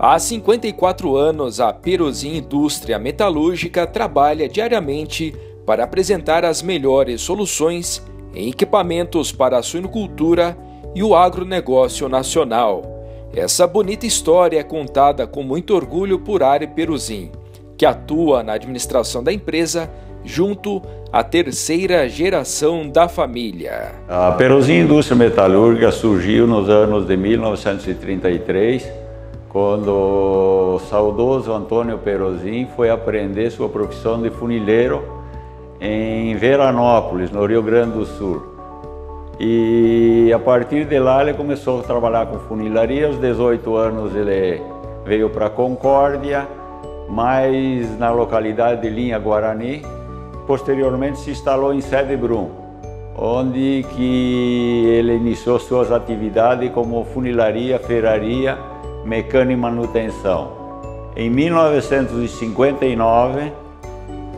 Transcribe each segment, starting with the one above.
Há 54 anos, a Peruzin Indústria Metalúrgica trabalha diariamente para apresentar as melhores soluções em equipamentos para a suinocultura e o agronegócio nacional. Essa bonita história é contada com muito orgulho por Ari Peruzin, que atua na administração da empresa junto à terceira geração da família. A Peruzin Indústria Metalúrgica surgiu nos anos de 1933, quando o saudoso Antônio Peruzin foi aprender sua profissão de funileiro em Veranópolis, no Rio Grande do Sul. E a partir de lá ele começou a trabalhar com funilaria. Aos 18 anos ele veio para Concórdia, mais na localidade de Linha Guarani. Posteriormente se instalou em Sede Brum, onde que ele iniciou suas atividades como funilaria, ferraria, mecânica e manutenção. Em 1959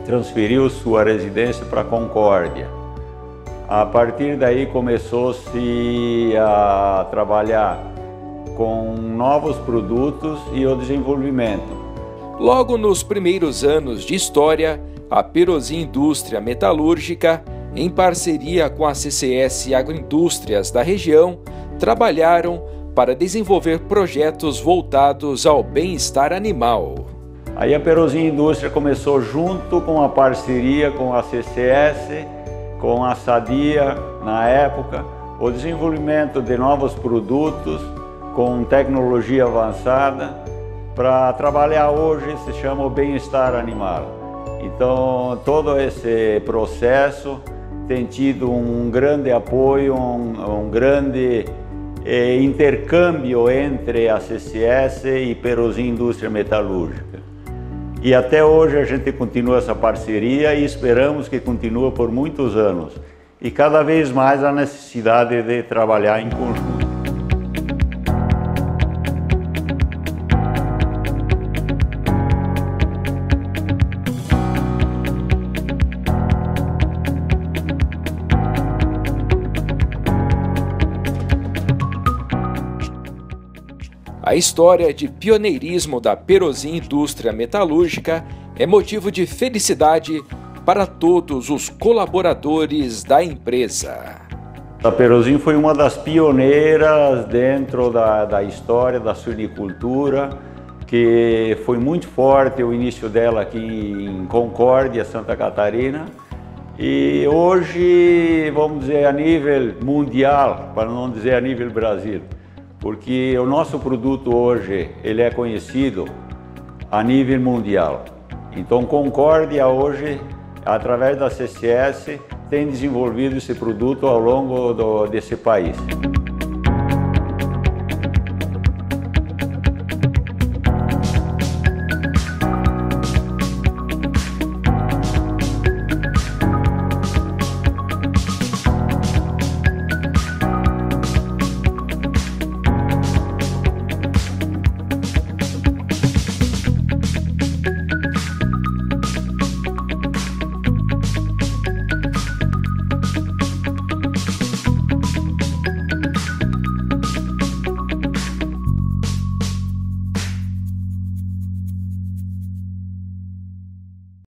transferiu sua residência para Concórdia. A partir daí começou-se a trabalhar com novos produtos e o desenvolvimento. Logo nos primeiros anos de história, a Perosim Indústria Metalúrgica, em parceria com a CCS Agroindústrias da região, trabalharam para desenvolver projetos voltados ao bem-estar animal. Aí a Perosim Indústria começou junto com a parceria com a CCS, com a Sadia na época, o desenvolvimento de novos produtos com tecnologia avançada para trabalhar hoje se chama o bem-estar animal. Então todo esse processo tem tido um grande apoio, um, um grande eh, intercâmbio entre a CCS e Perosim Indústria Metalúrgica. E até hoje a gente continua essa parceria e esperamos que continue por muitos anos. E cada vez mais a necessidade de trabalhar em conjunto. A história de pioneirismo da Perosim Indústria Metalúrgica é motivo de felicidade para todos os colaboradores da empresa. A Perosim foi uma das pioneiras dentro da, da história da suinicultura, que foi muito forte o início dela aqui em Concórdia, Santa Catarina. E hoje, vamos dizer, a nível mundial, para não dizer a nível Brasil, porque o nosso produto hoje ele é conhecido a nível mundial. Então Concórdia hoje, através da CCS, tem desenvolvido esse produto ao longo do, desse país.